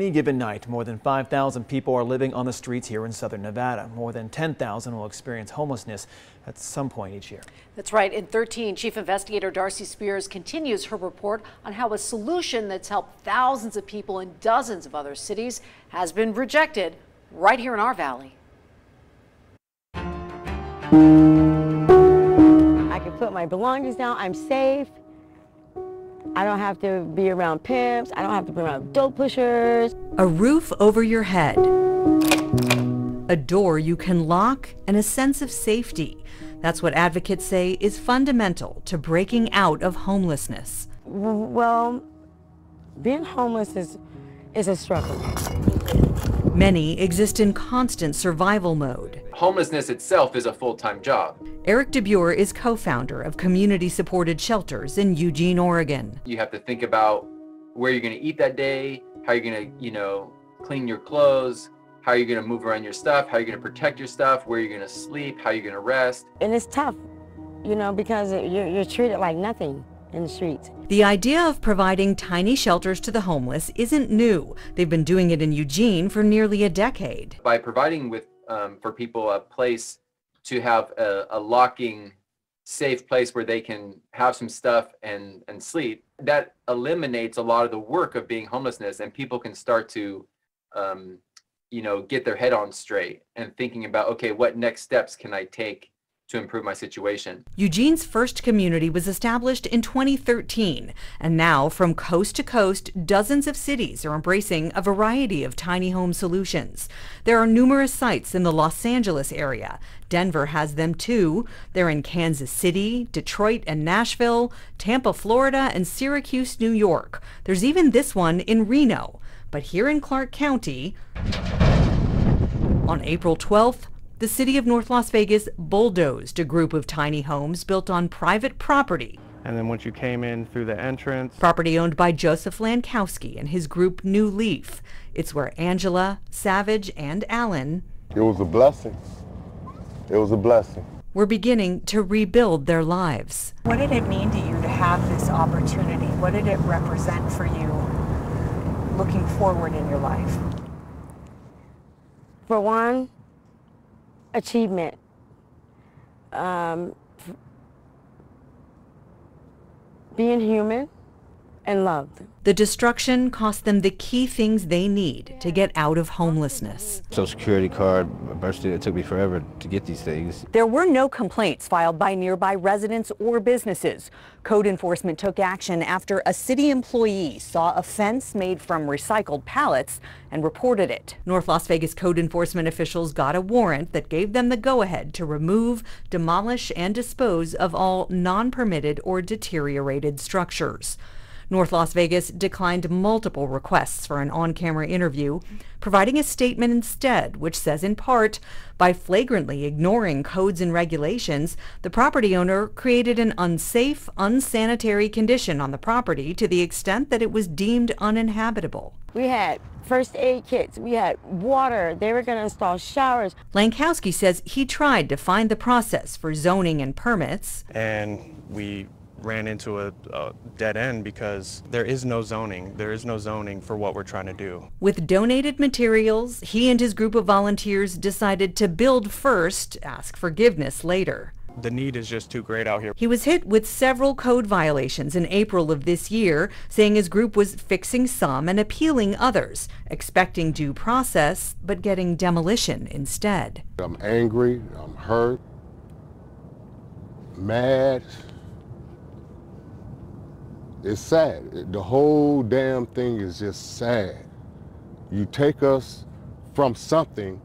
Any given night, more than 5,000 people are living on the streets here in southern Nevada. More than 10,000 will experience homelessness at some point each year. That's right. In 13, Chief Investigator Darcy Spears continues her report on how a solution that's helped thousands of people in dozens of other cities has been rejected right here in our valley. I can put my belongings down. I'm safe. I don't have to be around pimps. I don't have to be around dope pushers. A roof over your head. A door you can lock and a sense of safety. That's what advocates say is fundamental to breaking out of homelessness. Well, being homeless is, is a struggle. Many exist in constant survival mode. Homelessness itself is a full-time job. Erik de Buhr is co-founder of community-supported shelters in Eugene, Oregon. You have to think about where you're going to eat that day, how you're going to, you know, clean your clothes, how you're going to move around your stuff, how you're going to protect your stuff, where you're going to sleep, how you're going to rest. And it's tough, you know, because you're, you're treated like nothing in the streets. The idea of providing tiny shelters to the homeless isn't new. They've been doing it in Eugene for nearly a decade. By providing with um, for people a place to have a, a locking, safe place where they can have some stuff and and sleep, that eliminates a lot of the work of being homelessness, and people can start to, um, you know, get their head on straight and thinking about okay, what next steps can I take to improve my situation. Eugene's first community was established in 2013, and now from coast to coast, dozens of cities are embracing a variety of tiny home solutions. There are numerous sites in the Los Angeles area. Denver has them too. They're in Kansas City, Detroit and Nashville, Tampa, Florida, and Syracuse, New York. There's even this one in Reno. But here in Clark County, on April 12th, the city of North Las Vegas bulldozed a group of tiny homes built on private property. And then once you came in through the entrance. Property owned by Joseph Lankowski and his group New Leaf. It's where Angela, Savage, and Alan. It was a blessing. It was a blessing. Were beginning to rebuild their lives. What did it mean to you to have this opportunity? What did it represent for you looking forward in your life? For one, achievement. Um, being human and loved. The destruction cost them the key things they need to get out of homelessness. Social security card, birth certificate, it took me forever to get these things. There were no complaints filed by nearby residents or businesses. Code enforcement took action after a city employee saw a fence made from recycled pallets and reported it. North Las Vegas code enforcement officials got a warrant that gave them the go-ahead to remove, demolish, and dispose of all non-permitted or deteriorated structures. North Las Vegas declined multiple requests for an on-camera interview, providing a statement instead, which says in part, by flagrantly ignoring codes and regulations, the property owner created an unsafe, unsanitary condition on the property to the extent that it was deemed uninhabitable. We had first aid kits, we had water, they were going to install showers. Lankowski says he tried to find the process for zoning and permits. And we ran into a, a, dead end because there is no zoning. There is no zoning for what we're trying to do. With donated materials, he and his group of volunteers decided to build first, ask forgiveness later. The need is just too great out here. He was hit with several code violations in April of this year, saying his group was fixing some and appealing others, expecting due process, but getting demolition instead. I'm angry, I'm hurt, mad, it's sad. The whole damn thing is just sad. You take us from something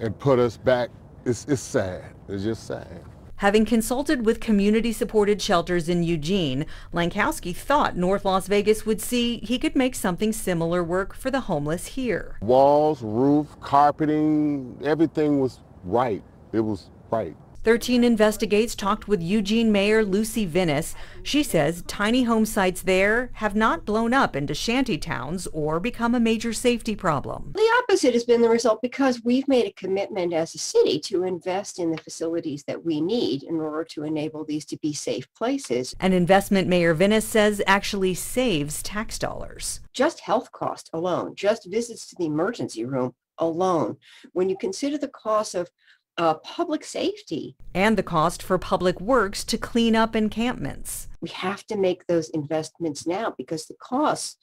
and put us back. It's, it's sad. It's just sad. Having consulted with community-supported shelters in Eugene, Lankowski thought North Las Vegas would see he could make something similar work for the homeless here. Walls, roof, carpeting, everything was right. It was right. 13 Investigates talked with Eugene Mayor Lucy Vinis. She says tiny home sites there have not blown up into shanty towns or become a major safety problem. The opposite has been the result because we've made a commitment as a city to invest in the facilities that we need in order to enable these to be safe places. An investment Mayor Vinis says actually saves tax dollars. Just health cost alone, just visits to the emergency room alone, when you consider the cost of uh, public safety. And the cost for public works to clean up encampments. We have to make those investments now because the costs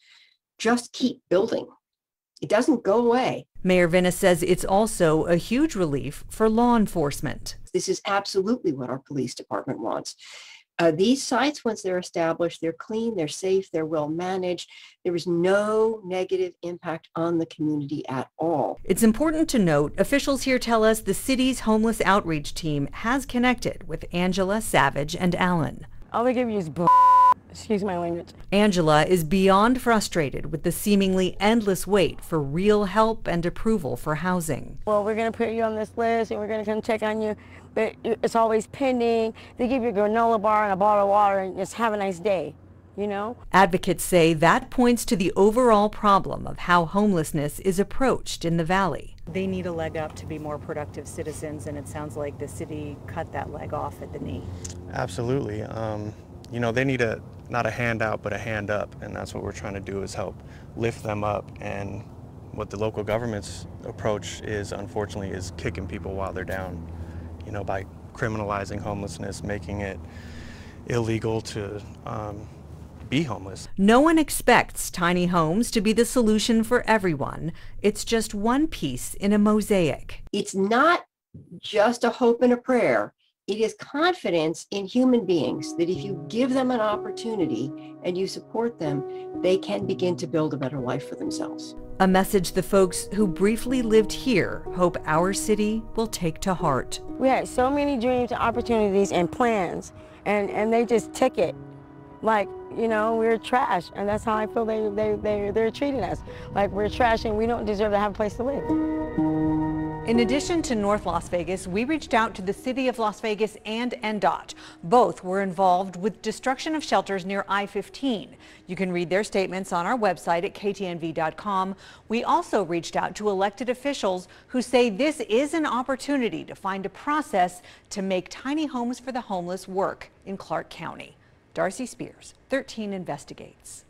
just keep building. It doesn't go away. Mayor Vinis says it's also a huge relief for law enforcement. This is absolutely what our police department wants. Uh, these sites, once they're established, they're clean, they're safe, they're well managed. There is no negative impact on the community at all. It's important to note officials here tell us the city's homeless outreach team has connected with Angela, Savage, and Alan. All they give you is bull. Excuse my language. Angela is beyond frustrated with the seemingly endless wait for real help and approval for housing. Well, we're going to put you on this list and we're going to come check on you, but it's always pending. They give you a granola bar and a bottle of water and just have a nice day. You know? Advocates say that points to the overall problem of how homelessness is approached in the valley. They need a leg up to be more productive citizens, and it sounds like the city cut that leg off at the knee. Absolutely. Um, you know, they need a not a handout, but a hand up, and that's what we're trying to do is help lift them up. And what the local government's approach is, unfortunately, is kicking people while they're down. You know, by criminalizing homelessness, making it illegal to um, be homeless. No one expects tiny homes to be the solution for everyone. It's just one piece in a mosaic. It's not just a hope and a prayer. It is confidence in human beings that if you give them an opportunity and you support them, they can begin to build a better life for themselves. A message the folks who briefly lived here hope our city will take to heart. We had so many dreams and opportunities and plans, and, and they just took it like, you know, we're trash. And that's how I feel they, they, they, they're treating us. Like we're trash and we don't deserve to have a place to live. In addition to North Las Vegas, we reached out to the City of Las Vegas and NDOT. Both were involved with destruction of shelters near I-15. You can read their statements on our website at ktnv.com. We also reached out to elected officials who say this is an opportunity to find a process to make tiny homes for the homeless work in Clark County. Darcy Spears, 13 Investigates.